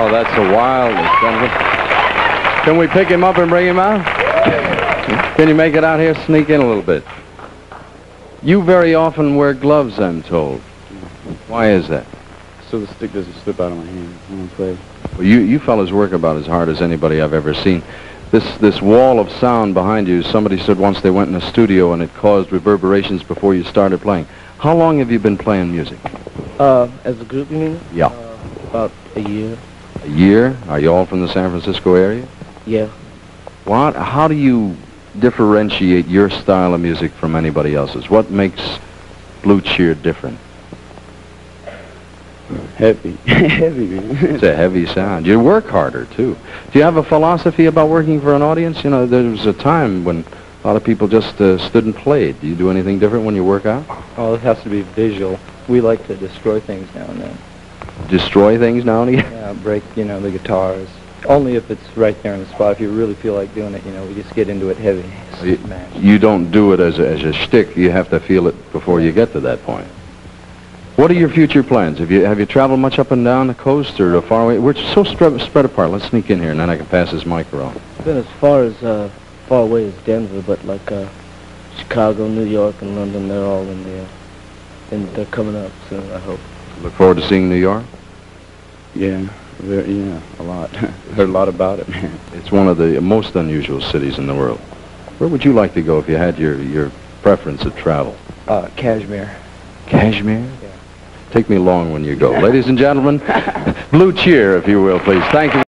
Oh, that's the wildest, gentlemen. Can we pick him up and bring him out? Can you make it out here? Sneak in a little bit. You very often wear gloves, I'm told. Why is that? So the stick doesn't slip out of my hand when I play. Well, you, you fellas work about as hard as anybody I've ever seen. This, this wall of sound behind you, somebody said once they went in a studio and it caused reverberations before you started playing. How long have you been playing music? Uh, as a group, you mean? Yeah. Uh, about a year. A year? Are you all from the San Francisco area? Yeah. What? How do you differentiate your style of music from anybody else's? What makes Blue Cheer different? Heavy. Heavy, man. It's a heavy sound. You work harder, too. Do you have a philosophy about working for an audience? You know, there was a time when a lot of people just uh, stood and played. Do you do anything different when you work out? Oh, it has to be visual. We like to destroy things now and then. Destroy things now and again? Yeah, break, you know, the guitars. Only if it's right there on the spot. If you really feel like doing it, you know, we just get into it heavy. You, you don't do it as a, as a shtick. You have to feel it before you get to that point. What are your future plans? Have you have you traveled much up and down the coast or far away? We're so spread, spread apart. Let's sneak in here, and then I can pass this mic around. Been as far as uh, far away as Denver, but like uh, Chicago, New York, and London, they're all in there, and they're coming up soon. I hope. Look forward to seeing New York. Yeah, very, yeah, a lot. Heard a lot about it, man. It's one of the most unusual cities in the world. Where would you like to go if you had your, your preference of travel? Uh, Kashmir. Kashmir? Yeah. Take me along when you go. Ladies and gentlemen, Blue Cheer, if you will, please. Thank you.